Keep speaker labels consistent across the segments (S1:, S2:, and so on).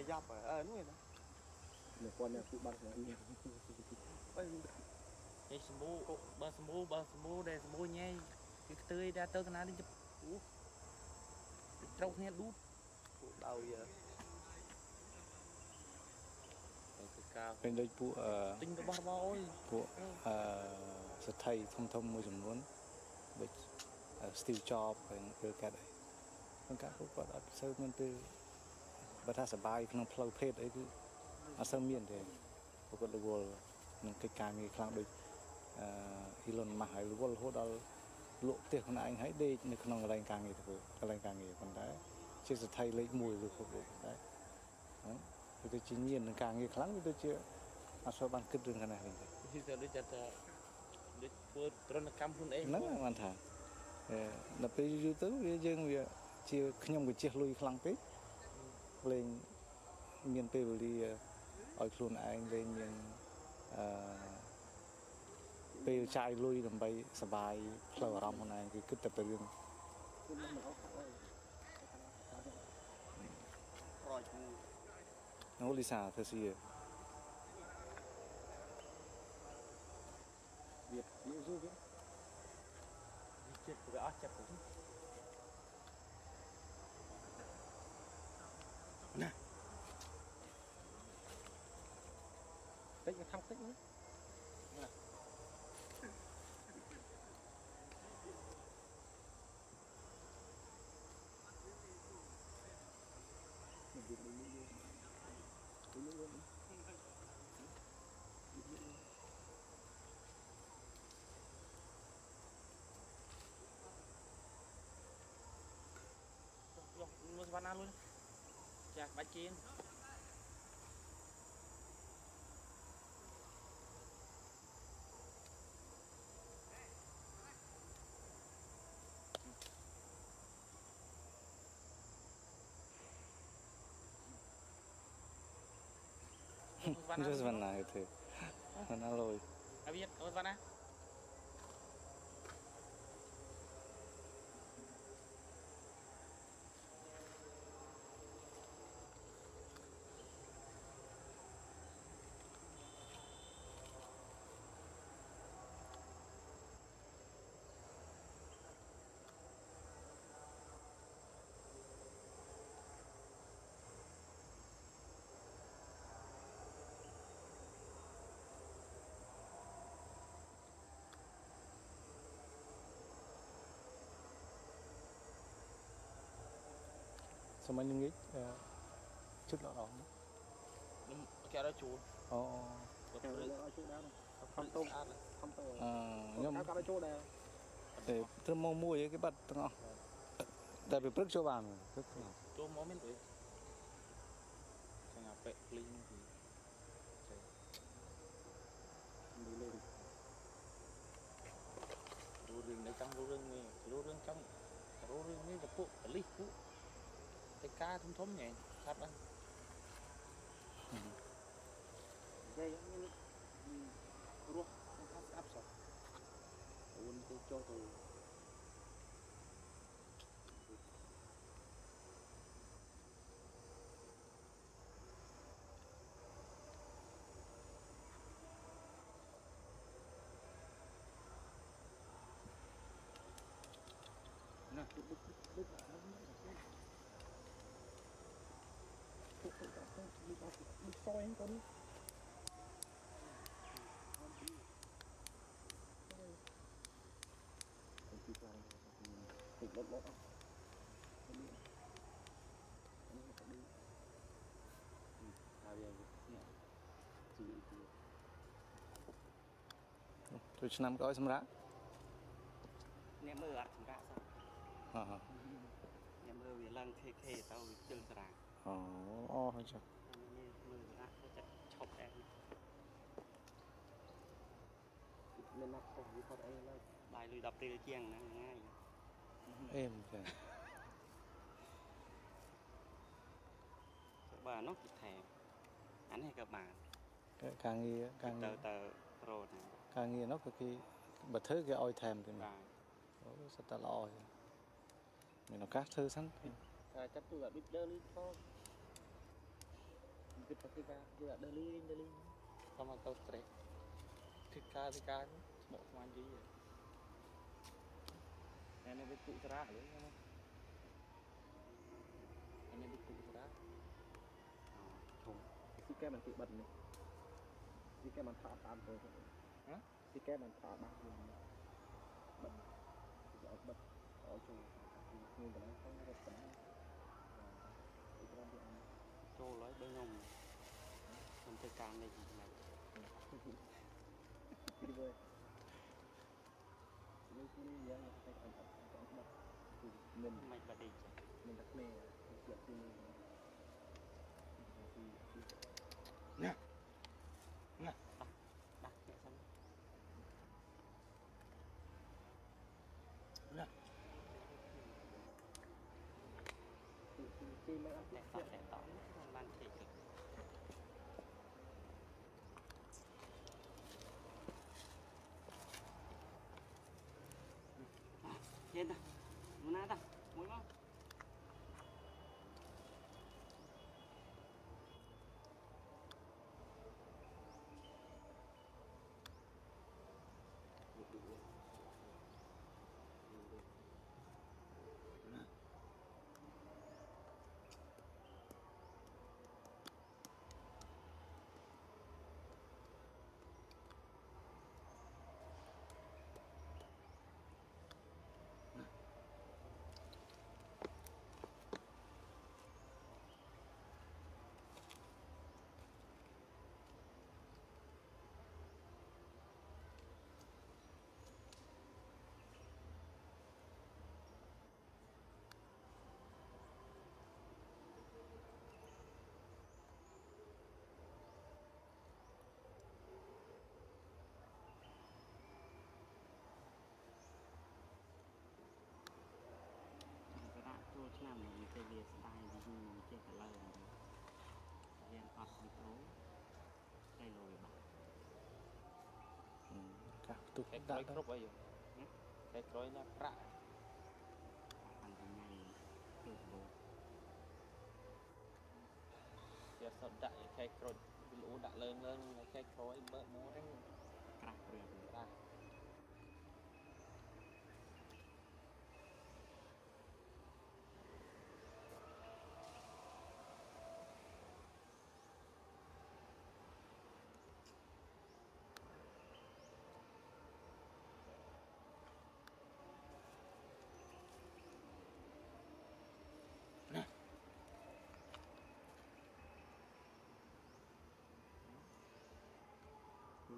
S1: này dọc ở ấn người đó
S2: một con này cũng bằng nó nhiều cái smu ba smu ba smu đây smu nhây cái tươi đã tới cái nào đi chụp trâu nghe
S1: đút đầu giờ
S3: bên đây ពួក
S2: ទិញរបស់បងអូន
S3: ពួកអឺសិទ្ធិធំធំមួយចំនួនដូច Steve Jobs ហើយ Bill Gates ហ្នឹងការពួកគាត់អត់សូវមានពេល បើថាសបាយក្នុងផ្លូវភេទអីគឺអត់សូវមានទេពួកគាត់រវល់នឹងកិច្ចការងារខ្លាំងដូចអឺ Elon Musk ហើយរវល់រហូតដល់លក់ផ្ទះខ្លួនឯងហើយដេកនៅក្នុងកន្លែងការងារធ្វើកន្លែងការងារប៉ុន្តែជាសទ្ធិលេខ1ឬពិភពលោកតែហ្នឹងវាទៅជាញៀននឹងការងារខ្លាំងវាទៅជាអត់សូវបានគិតរឿងខាងនេះវិញទេ
S2: គឺទៅដូចថាដូចធ្វើត្រណកម្មខ្លួនឯង
S3: ហ្នឹងបានថាអឺដល់ពេលយូរទៅវាយើងវាជាខ្ញុំក៏ជិះលុយខ្លាំងពេក លេងមានពេលវេលាឲ្យខ្លួនឯងលេងមានអឺពេលចាយលុយដើម្បីសบายផ្លូវអារម្មណ៍ខ្លួនឯងគឺគិតតែពីរឿង
S4: គឺមិនអត់ខាត់អី
S1: rồi cụ
S3: នោះលីសាធ្វើស៊ី
S4: វាវាយូរវា
S2: ចិត្តវាអស់ចិត្តទៅ văn Savannah luôn chạc bạch chiên Savannah. Savannah itu. Savannah loh. Abi, Savannah. semuanya
S3: ngit chút lọ lỏng cái đó chuột ờ. ồ không tôm. không tôm. Nhưng
S2: mà cái chuột này để thơm mong mua
S3: cái bật nó tại vì bước cho bàn bớt cho món miếng đấy
S2: sang nhà bẹ linh thì đi lên. Rô rừng
S3: đấy
S2: trong rô
S4: rừng
S2: này rô rừng
S4: trong. Rô rừng này là phụ
S2: lý phụ cái cá thấm
S4: thấm nhẹ
S3: thật anh đây
S4: như ruột không khác áp sọc. Quên cái
S3: cho tôi. Nah, duduk, duduk, duduk. tôi soi anh con thịt gói xong ra nem mơ ạ xong ra sao ờ. nem mơ vì lăng khê khê tao chừng ra ồ
S2: ồ hay មានណា
S4: ត់ខុសវាគាត់អីឡើយ
S1: បាយលុយ10ព្រីលជាងហ្នឹងងាយ
S3: អេមចា
S1: បើអានោះគឺថែមអានេះក៏បាន
S3: ការងារការងា
S1: ទៅ
S3: រ
S1: ទៅប្រូហ្នឹង
S3: ការងារនោះគឺគេបើធ្វើគេឲ្យថែមទៅ
S1: បាទ
S3: អូសិតតែល្អចឹងមានឱកាសធ្វើសិន
S4: តែចាប់ទូអត់ដូចដើរលីផង tapi kan juga dari dari
S2: សុំឲ្យទៅត្រេះធ្វើការធ្វើការ បកស្វាញ់យី
S4: ហ្នឹងនេះវាពុកចរាហ្នឹង
S2: អានេះវាពុកចរា
S1: ធំ
S4: ទីកែមិនទីបិទនេះទីកែមិន
S2: ផា
S4: តាមទៅហ៎ទីកែមិនផាបានខ្លួនបិទទៅឲ្យបិទឲ្យ
S1: ចូល
S4: ខ្លួនកន្លែងផងរត់ទៅអីក្រុមទីអាន
S1: ចូលហើយដូចខ្ញុំខ្ញុំធ្វើការនេះហ្នឹង
S4: ពីមើល cứ đi nhớ là phải ăn tập ăn tập mình
S1: មិនបាត់ទេចា
S4: mình đặt nè chuyện thì mình thì
S1: ដាក់អ្នកសិន
S4: thì khi mấy ăn
S1: អ្នកតតអ្នក Entiendo. ពេលវាស្ដាយវាយូរជាកន្លែងយើងអត់មីក្រូតែលោវាបាត់
S3: កាស់ផ្ទុះដាក់
S2: គ្រប់អីតែក្រោយណាប្រាក់
S1: អង្គថ្ងៃគឺបូ
S2: ជាសតដាក់ខែក្រូចវាលោដាក់លើលើខែក្រោយបើមើលហ្នឹង
S1: ក្រាស់ព្រឿ
S2: នក្រាស់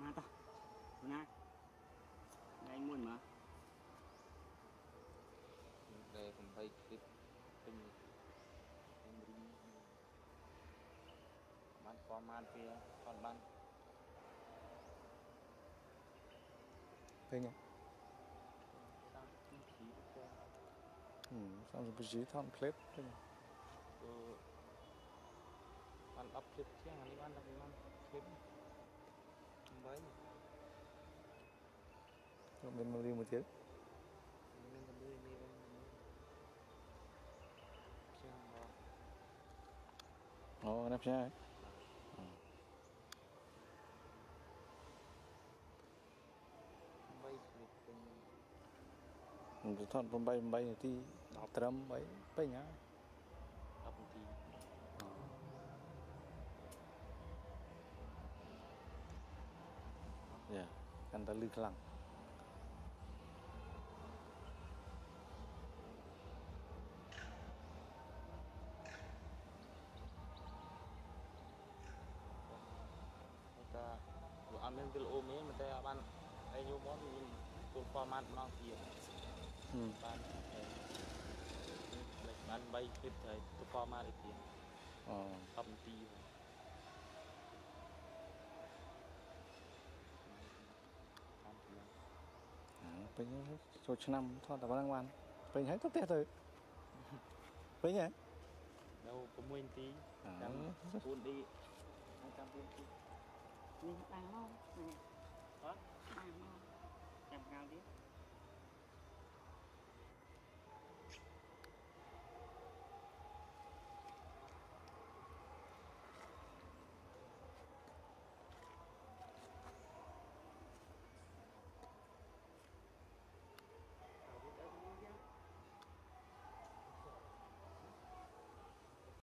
S2: na to. Na đây anh muốn mà. Đây không
S3: thấy tiếp. Tin
S2: bán qua man kia còn
S3: ban thấy không ừ, sao cái gì thon clip thế này
S2: ừ. Ờ, ăn up clip chứ hàng đi ăn đập ăn clip khói nhỉ? Chọn bên Mali một tiếng. Bên
S3: Mali đi bên Xem bò Ồ, nắp xe ấy. Vâng. Bay
S2: thì mình Thọn bay bay thì Đọc trầm bay bay nhá. កា
S3: ន់តែលឺខ្លាំង
S2: តែវាអត់មានវីដេអូមានតែអត់បានឯងយូរមកមានគោល format មកទៀតបានបាន3 clip ហើយគោល format ទៀត
S3: អូ
S2: 10នាទីហ្នឹង
S3: ពេញហើយចូលឆ្នាំថតតែប៉ុណ្ណឹងបានពេញហើយទៅផ្ទះទៅពេញហើយ
S2: នៅ6នាទី
S3: អើ
S2: ចាំ4ឌីហើយចាំ4នាទី
S1: នេះដាំមកនេះ
S2: ហ៎
S1: ដាំមកចាំកៅទៀត